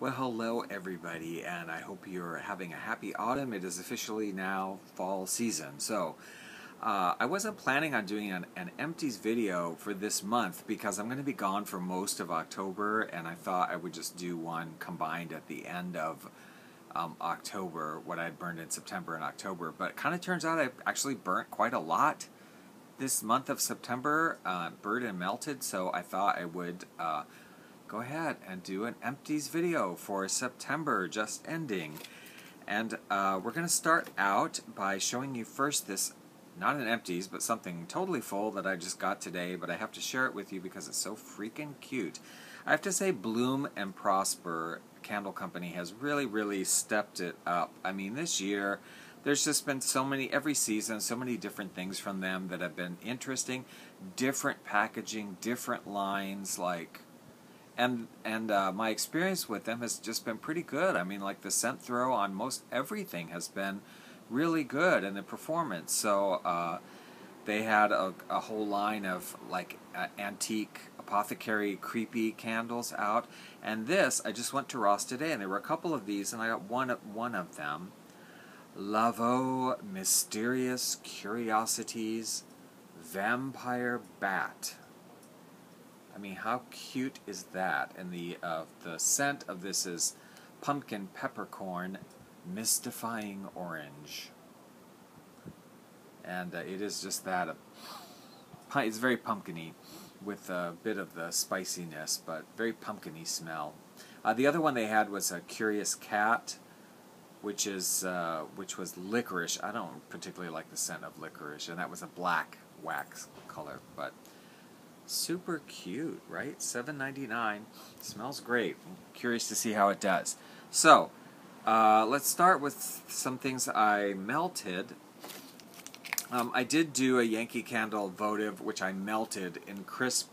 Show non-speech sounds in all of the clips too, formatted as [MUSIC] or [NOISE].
Well, hello everybody, and I hope you're having a happy autumn. It is officially now fall season. So, uh, I wasn't planning on doing an, an empties video for this month because I'm going to be gone for most of October, and I thought I would just do one combined at the end of um, October, what I burned in September and October. But it kind of turns out I actually burnt quite a lot this month of September, uh, burned and melted, so I thought I would. Uh, go ahead and do an empties video for September just ending. And uh, we're going to start out by showing you first this, not an empties, but something totally full that I just got today, but I have to share it with you because it's so freaking cute. I have to say Bloom and Prosper Candle Company has really, really stepped it up. I mean, this year, there's just been so many, every season, so many different things from them that have been interesting. Different packaging, different lines, like and and uh, my experience with them has just been pretty good. I mean, like the scent throw on most everything has been really good, and the performance. So uh, they had a, a whole line of like uh, antique apothecary creepy candles out, and this I just went to Ross today, and there were a couple of these, and I got one one of them. Laveau Mysterious Curiosities Vampire Bat. I mean, how cute is that? And the uh, the scent of this is pumpkin peppercorn, mystifying orange, and uh, it is just that. Uh, it's very pumpkiny, with a bit of the spiciness, but very pumpkiny smell. Uh, the other one they had was a curious cat, which is uh, which was licorice. I don't particularly like the scent of licorice, and that was a black wax color, but super cute, right? Seven ninety nine. Smells great. I'm curious to see how it does. So, uh, let's start with some things I melted. Um, I did do a Yankee Candle votive, which I melted in crisp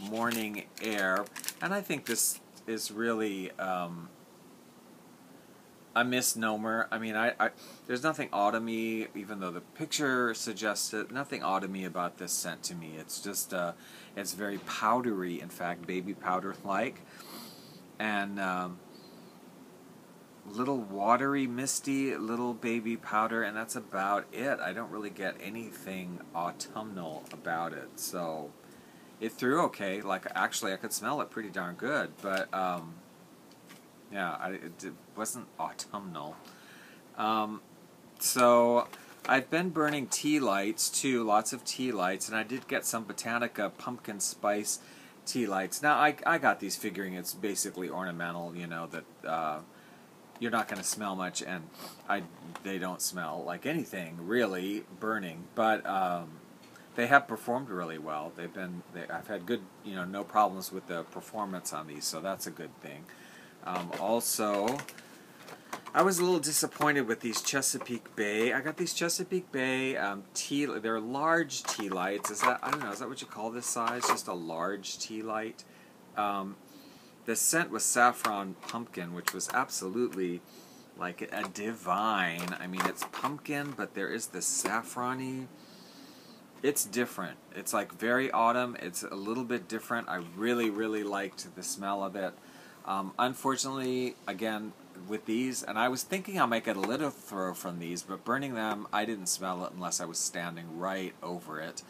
morning air, and I think this is really um, a misnomer. I mean, I, I there's nothing autumny, even though the picture suggests it. Nothing autumny about this scent to me. It's just uh, it's very powdery, in fact, baby powder like, and um, little watery, misty, little baby powder, and that's about it. I don't really get anything autumnal about it. So it threw okay. Like actually, I could smell it pretty darn good, but. Um, yeah, I, it, it wasn't autumnal. Um, so I've been burning tea lights too, lots of tea lights, and I did get some Botanica pumpkin spice tea lights. Now I I got these figuring it's basically ornamental, you know that uh, you're not going to smell much, and I they don't smell like anything really burning, but. Um, they have performed really well. They've been. They, I've had good, you know, no problems with the performance on these, so that's a good thing. Um, also, I was a little disappointed with these Chesapeake Bay. I got these Chesapeake Bay um, tea. They're large tea lights. Is that I don't know? Is that what you call this size? Just a large tea light. Um, the scent was saffron pumpkin, which was absolutely like a divine. I mean, it's pumpkin, but there is this saffrony. It's different. It's like very autumn. It's a little bit different. I really, really liked the smell of it. Um, unfortunately, again, with these, and I was thinking I'll make a little throw from these, but burning them, I didn't smell it unless I was standing right over it.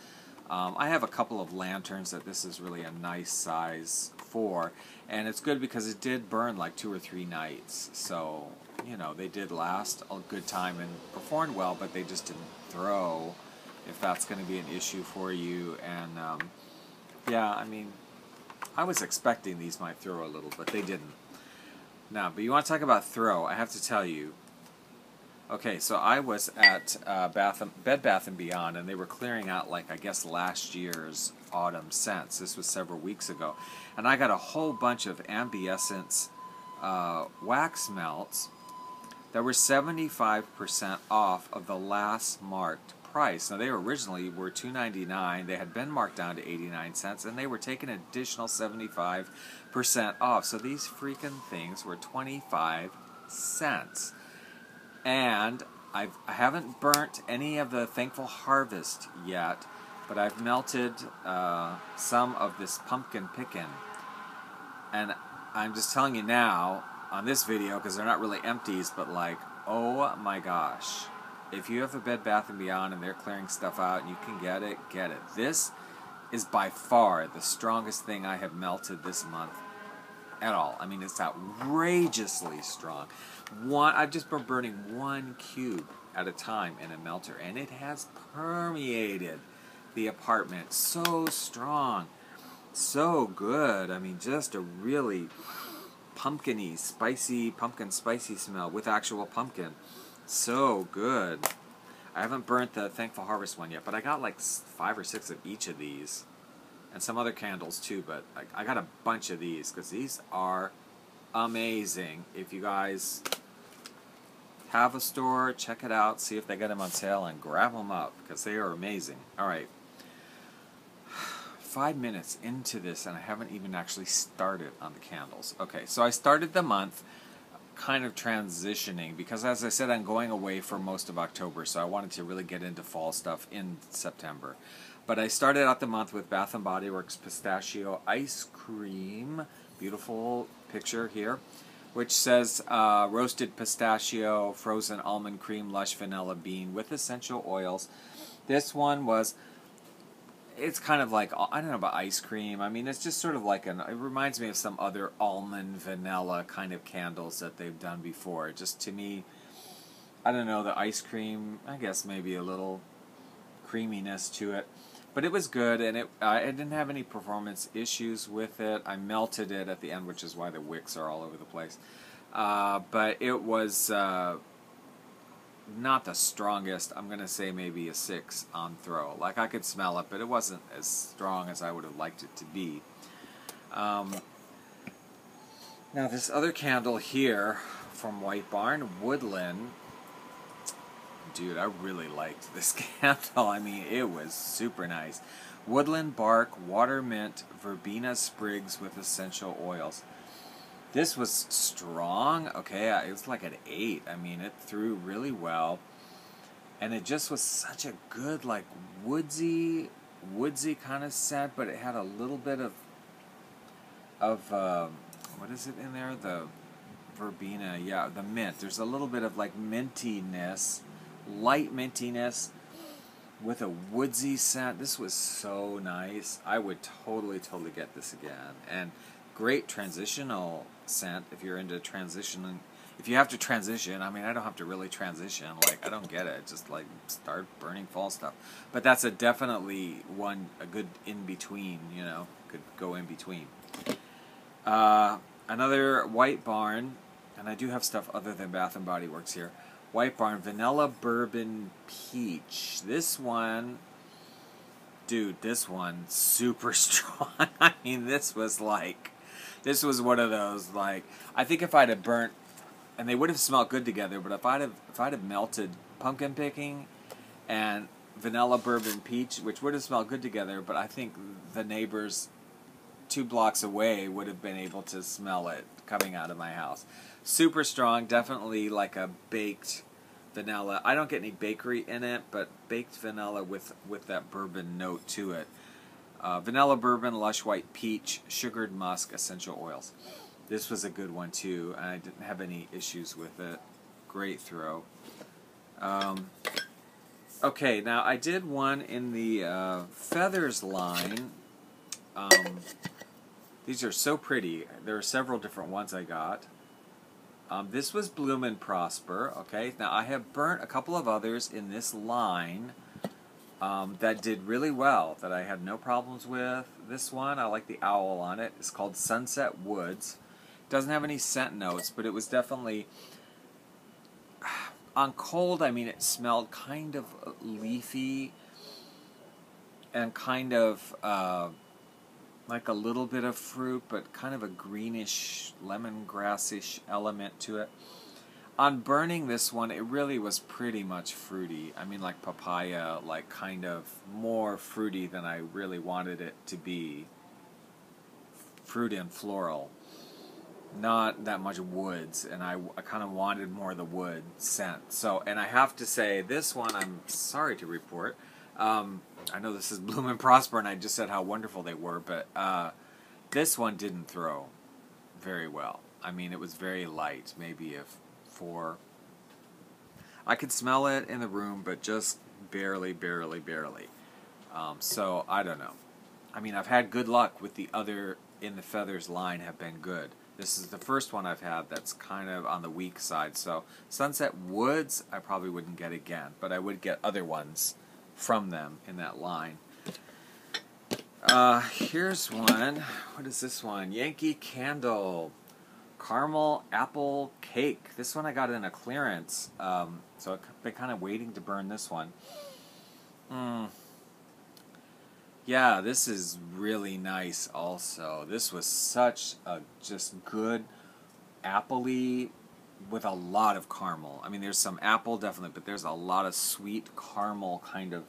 Um, I have a couple of lanterns that this is really a nice size for, and it's good because it did burn like two or three nights. So, you know, they did last a good time and performed well, but they just didn't throw if that's going to be an issue for you. And um, yeah, I mean, I was expecting these might throw a little, but they didn't. Now, but you want to talk about throw? I have to tell you. Okay, so I was at uh, Bath and, Bed Bath and Beyond, and they were clearing out like I guess last year's autumn scents. This was several weeks ago, and I got a whole bunch of Ambi Escents uh, wax melts that were 75% off of the last marked price. Now they originally were $2.99. They had been marked down to 89 cents, and they were taking an additional 75% off. So these freaking things were 25 cents. And I've, I haven't burnt any of the Thankful Harvest yet, but I've melted uh, some of this pumpkin pickin. And I'm just telling you now, on this video because they're not really empties, but like, oh my gosh. If you have a Bed Bath & Beyond and they're clearing stuff out and you can get it, get it. This is by far the strongest thing I have melted this month at all. I mean, it's outrageously strong. One, I've just been burning one cube at a time in a melter, and it has permeated the apartment so strong, so good. I mean, just a really pumpkiny, spicy, pumpkin spicy smell with actual pumpkin. So good. I haven't burnt the Thankful Harvest one yet, but I got like five or six of each of these. And some other candles too, but I, I got a bunch of these because these are amazing. If you guys have a store, check it out, see if they get them on sale, and grab them up because they are amazing. All right. [SIGHS] Five minutes into this, and I haven't even actually started on the candles. Okay, so I started the month kind of transitioning because as I said I'm going away for most of October so I wanted to really get into fall stuff in September. But I started out the month with Bath and Body Works pistachio ice cream. Beautiful picture here which says uh, roasted pistachio, frozen almond cream, lush vanilla bean with essential oils. This one was it's kind of like I don't know about ice cream. I mean, it's just sort of like an. It reminds me of some other almond vanilla kind of candles that they've done before. Just to me, I don't know the ice cream. I guess maybe a little creaminess to it, but it was good, and it I didn't have any performance issues with it. I melted it at the end, which is why the wicks are all over the place. Uh, but it was. Uh, not the strongest. I'm gonna say maybe a six on throw. Like I could smell it, but it wasn't as strong as I would have liked it to be. Um, now this other candle here from White Barn, Woodland. Dude, I really liked this [LAUGHS] candle. I mean, it was super nice. Woodland bark, water mint, verbena sprigs with essential oils. This was strong. Okay, it was like an eight. I mean, it threw really well, and it just was such a good like woodsy, woodsy kind of scent. But it had a little bit of of um, what is it in there? The verbena, yeah, the mint. There's a little bit of like mintiness, light mintiness with a woodsy scent. This was so nice. I would totally, totally get this again. And great transitional scent if you're into transitioning. If you have to transition, I mean, I don't have to really transition. Like, I don't get it. Just like start burning fall stuff. But that's a definitely one a good in between. You know, could go in between. Uh, another White Barn, and I do have stuff other than Bath and Body Works here. White Barn Vanilla Bourbon Peach. This one dude, this one super [LAUGHS] strong. I mean, this was like this was one of those like I think if I'd have burnt, and they would have smelled good together. But if I'd have if I'd have melted pumpkin picking and vanilla bourbon peach, which would have smelled good together, but I think the neighbors two blocks away would have been able to smell it coming out of my house. Super strong, definitely like a baked vanilla. I don't get any bakery in it, but baked vanilla with with that bourbon note to it. Uh, vanilla bourbon, lush white peach, sugared musk, essential oils. This was a good one too, and I didn't have any issues with it. Great throw. Um, okay, now I did one in the uh, feathers line. Um, these are so pretty. There are several different ones I got. Um, this was Bloom and Prosper. Okay, now I have burnt a couple of others in this line um, that did really well, that I had no problems with. This one, I like the owl on it. It's called Sunset Woods. Doesn't have any scent notes, but it was definitely [SIGHS] on cold. I mean, it smelled kind of leafy and kind of uh, like a little bit of fruit, but kind of a greenish lemongrassish element to it on burning this one, it really was pretty much fruity. I mean, like papaya, like kind of more fruity than I really wanted it to be. Fruity and floral. Not that much woods, and I, I kind of wanted more of the wood scent. So, and I have to say, this one, I'm sorry to report. Um, I know this is [LAUGHS] Bloom and Prosper, and I just said how wonderful they were, but uh, this one didn't throw very well. I mean, it was very light, maybe a I could smell it in the room, but just barely, barely, barely. Um, so I don't know. I mean, I've had good luck with the other in the feathers line have been good. This is the first one I've had that's kind of on the weak side. So Sunset Woods, I probably wouldn't get again, but I would get other ones from them in that line. Uh, here's one. What is this one? Yankee Candle caramel apple cake. This one I got in a clearance, um, so I've been kind of waiting to burn this one. Mm. Yeah, this is really nice also. This was such a just good appley with a lot of caramel. I mean, there's some apple definitely, but there's a lot of sweet caramel kind of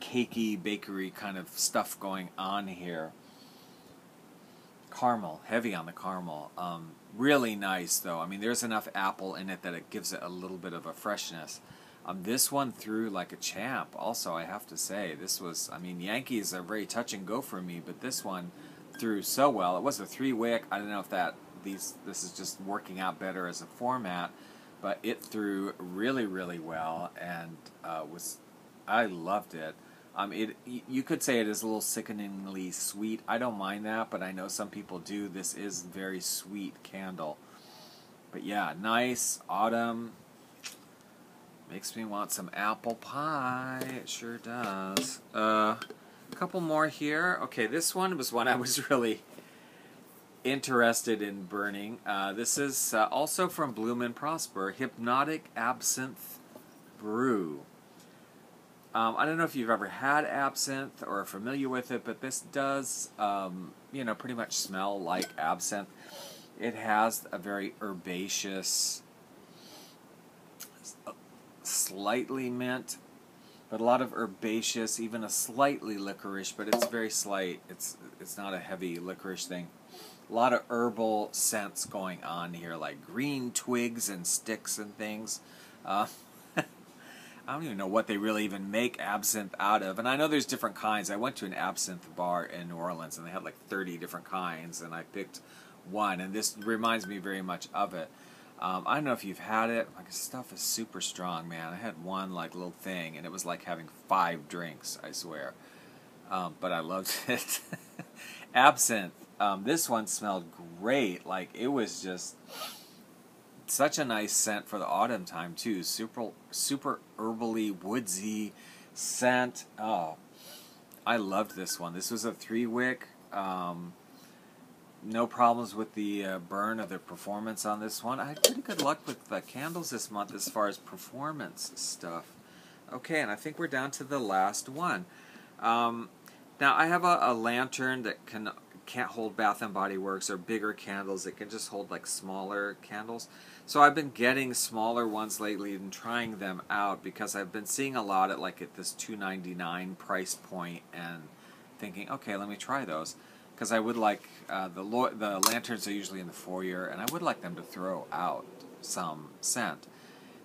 cakey bakery kind of stuff going on here. Caramel, heavy on the caramel. Um, really nice though. I mean, there's enough apple in it that it gives it a little bit of a freshness. Um, this one threw like a champ. Also, I have to say, this was. I mean, Yankees are very touch and go for me, but this one threw so well. It was a three wick. I don't know if that these this is just working out better as a format, but it threw really really well and uh, was. I loved it. Um, it you could say it is a little sickeningly sweet. I don't mind that, but I know some people do. This is very sweet candle. But yeah, nice autumn. Makes me want some apple pie. It sure does. Uh, a couple more here. Okay, this one was one I was [LAUGHS] really interested in burning. Uh, this is uh, also from Bloom and Prosper, Hypnotic Absinthe Brew. Um, I don't know if you've ever had absinthe or are familiar with it, but this does, um, you know, pretty much smell like absinthe. It has a very herbaceous, slightly mint, but a lot of herbaceous, even a slightly licorice, but it's very slight. It's it's not a heavy licorice thing. A lot of herbal scents going on here, like green twigs and sticks and things. Uh, I don't even know what they really even make absinthe out of. And I know there's different kinds. I went to an absinthe bar in New Orleans and they had like 30 different kinds, and I picked one, and this reminds me very much of it. Um, I don't know if you've had it. Like stuff is super strong, man. I had one like little thing, and it was like having five drinks. I swear. Um, but I loved [LAUGHS] it. absinthe. Um, this one smelled great. Like it was just such a nice scent for the autumn time too. Super super herbally woodsy scent. Oh, I loved this one. This was a three wick. Um, no problems with the uh, burn of the performance on this one. I had pretty good luck with the candles this month as far as performance stuff. Okay, and I think we're down to the last one. Um, now I have a, a lantern that can can't hold Bath and Body Works or bigger candles. It can just hold like smaller candles. So I've been getting smaller ones lately and trying them out because I've been seeing a lot at like at this two ninety nine price point and thinking, okay, let me try those because I would like uh, the the lanterns are usually in the foyer and I would like them to throw out some scent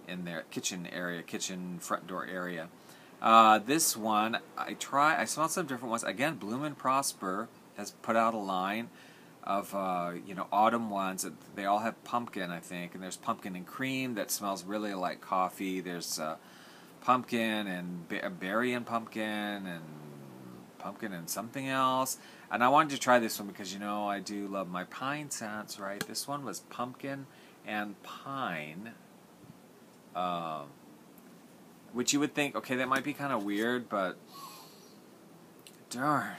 in their kitchen area, kitchen front door area. Uh, this one, I try. I smelled some different ones. Again, Bloom and Prosper has put out a line of uh, you know autumn ones. That They all have pumpkin, I think, and there's pumpkin and cream that smells really like coffee. There's uh, pumpkin and berry and pumpkin and pumpkin and something else. And I wanted to try this one because you know I do love my pine scents, right? This one was pumpkin and pine. Uh, which you would think, okay, that might be kind of weird, but darn,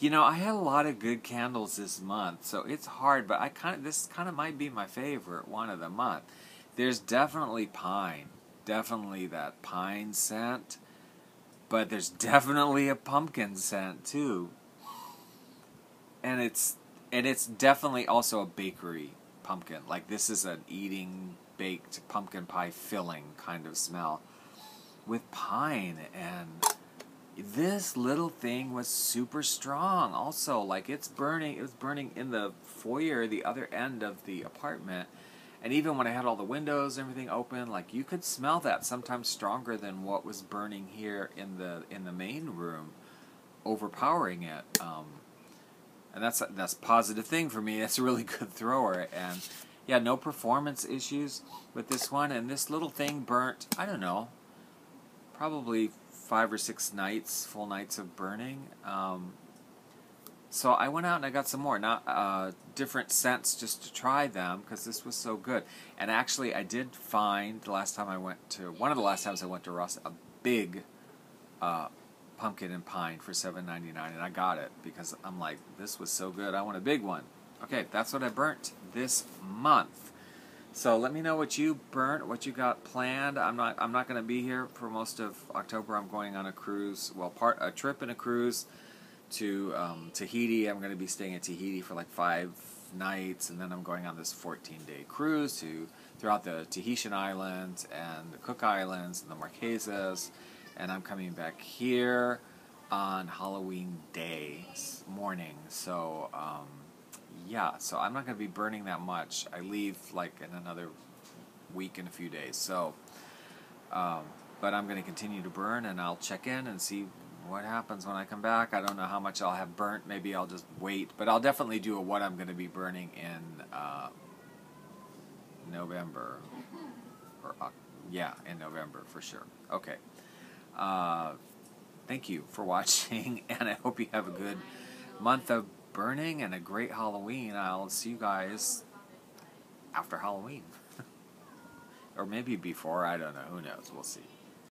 you know, I had a lot of good candles this month, so it's hard, but I kind of this kind of might be my favorite one of the month. There's definitely pine, definitely that pine scent, but there's [LAUGHS] definitely a pumpkin scent too. And it's and it's definitely also a bakery pumpkin. Like this is an eating baked pumpkin pie filling kind of smell with pine and this little thing was super strong also like it's burning it was burning in the foyer the other end of the apartment and even when i had all the windows and everything open like you could smell that sometimes stronger than what was burning here in the in the main room overpowering it um, and that's that's a positive thing for me. [LAUGHS] That's a really good thrower, and yeah, no performance issues with this one. And this little thing burnt. I don't know, probably five or six nights, full nights of burning. Um, so I went out and I got some more, not uh, different scents, just to try them because this was so good. And actually, I did find the last time I went to one of the last times I went to Ross a big uh, pumpkin and pine for seven ninety nine, and I got it because I'm like, this was so good. I want a big one. Okay, that's what I burnt this month. So let me know what you burnt, what you got planned. I'm not I'm not going to be here for most of October. I'm going on a cruise, well, part a trip and a cruise to um, Tahiti. I'm going to be staying at Tahiti for like five nights, and then I'm going on this 14 day cruise to throughout the Tahitian Islands and the Cook Islands and the Marquesas, and I'm coming back here on Halloween Day morning. So um, yeah, so I'm not going to be burning that much. I leave like in another week and a few days. So. Um, but I'm going to continue to burn, and I'll check in and see what happens when I come back. I don't know how much I'll have burnt. Maybe I'll just wait. But I'll definitely do a what I'm going to be burning in uh, November. Or uh, Yeah, in November for sure. Okay. Uh, thank you for [LAUGHS] watching, and I hope you have a good month of burning and a great Halloween. I'll see you guys after Halloween. [LAUGHS] or maybe before. I don't know. Who knows? We'll see.